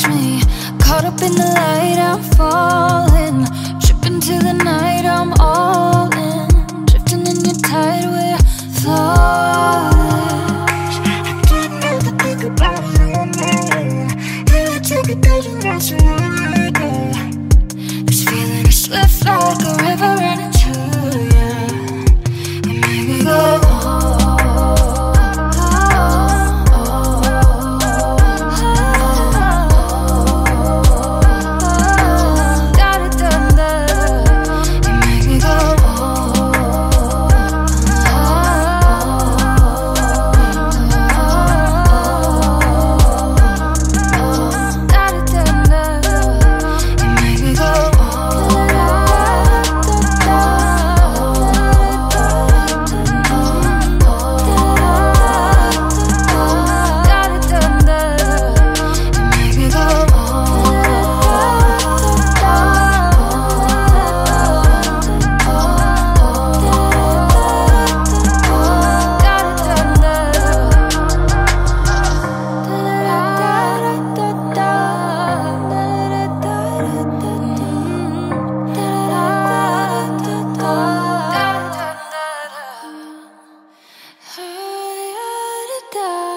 catch me. Caught up in the light, I'm falling. Tripping to the night, I'm all in. Drifting in your tide, we're flawless. I can't help but think about you and me You took a thousand miles away This feeling is left die.